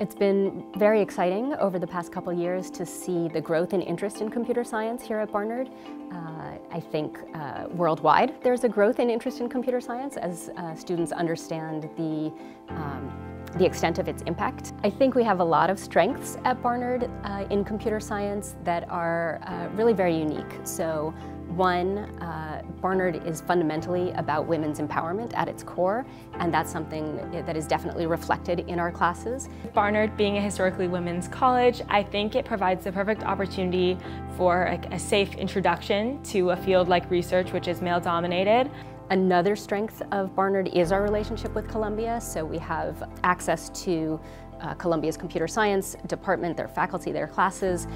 It's been very exciting over the past couple years to see the growth in interest in computer science here at Barnard. Uh, I think uh, worldwide there's a growth in interest in computer science as uh, students understand the um, the extent of its impact. I think we have a lot of strengths at Barnard uh, in computer science that are uh, really very unique. So one, uh, Barnard is fundamentally about women's empowerment at its core, and that's something that is definitely reflected in our classes. Barnard being a historically women's college, I think it provides the perfect opportunity for a, a safe introduction to a field like research, which is male dominated. Another strength of Barnard is our relationship with Columbia, so we have access to uh, Columbia's computer science department, their faculty, their classes.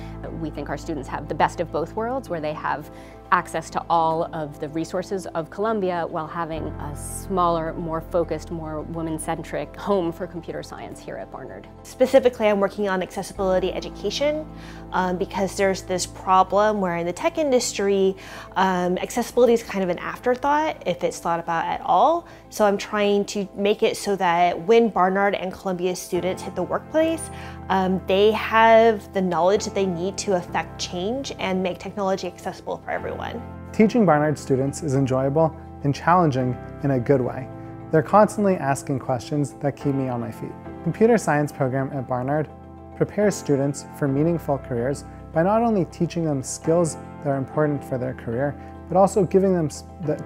We think our students have the best of both worlds where they have access to all of the resources of Columbia while having a smaller, more focused, more women-centric home for computer science here at Barnard. Specifically, I'm working on accessibility education um, because there's this problem where in the tech industry, um, accessibility is kind of an afterthought if it's thought about at all. So I'm trying to make it so that when Barnard and Columbia students hit the workplace, um, they have the knowledge that they need to affect change and make technology accessible for everyone. Teaching Barnard students is enjoyable and challenging in a good way. They're constantly asking questions that keep me on my feet. Computer science program at Barnard prepares students for meaningful careers by not only teaching them skills that are important for their career, but also giving them,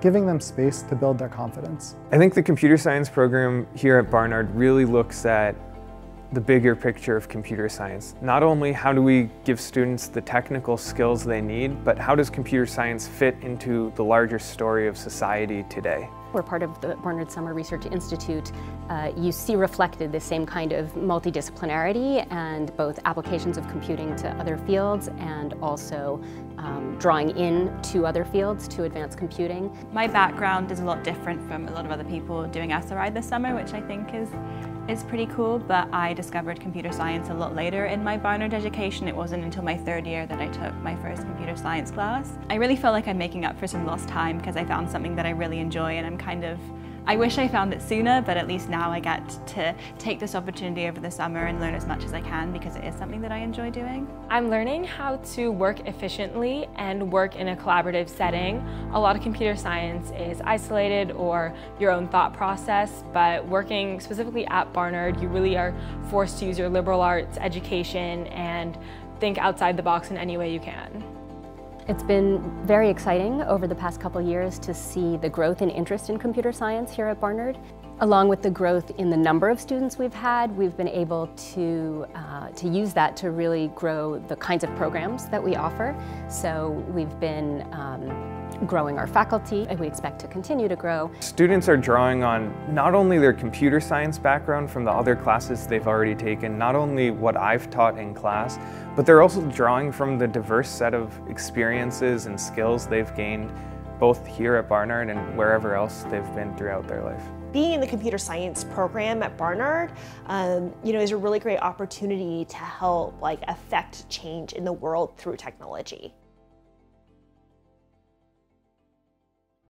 giving them space to build their confidence. I think the computer science program here at Barnard really looks at the bigger picture of computer science. Not only how do we give students the technical skills they need, but how does computer science fit into the larger story of society today? We're part of the Barnard Summer Research Institute. Uh, you see reflected the same kind of multidisciplinarity and both applications of computing to other fields and also um, drawing in to other fields to advance computing. My background is a lot different from a lot of other people doing SRI this summer, which I think is is pretty cool, but I discovered computer science a lot later in my Barnard education. It wasn't until my third year that I took my first computer science class. I really feel like I'm making up for some lost time because I found something that I really enjoy and I'm kind of I wish I found it sooner, but at least now I get to take this opportunity over the summer and learn as much as I can because it is something that I enjoy doing. I'm learning how to work efficiently and work in a collaborative setting. A lot of computer science is isolated or your own thought process, but working specifically at Barnard, you really are forced to use your liberal arts education and think outside the box in any way you can. It's been very exciting over the past couple years to see the growth in interest in computer science here at Barnard. Along with the growth in the number of students we've had, we've been able to, uh, to use that to really grow the kinds of programs that we offer. So we've been um, growing our faculty, and we expect to continue to grow. Students are drawing on not only their computer science background from the other classes they've already taken, not only what I've taught in class, but they're also drawing from the diverse set of experiences and skills they've gained both here at Barnard and wherever else they've been throughout their life. Being in the computer science program at Barnard, um, you know, is a really great opportunity to help like affect change in the world through technology.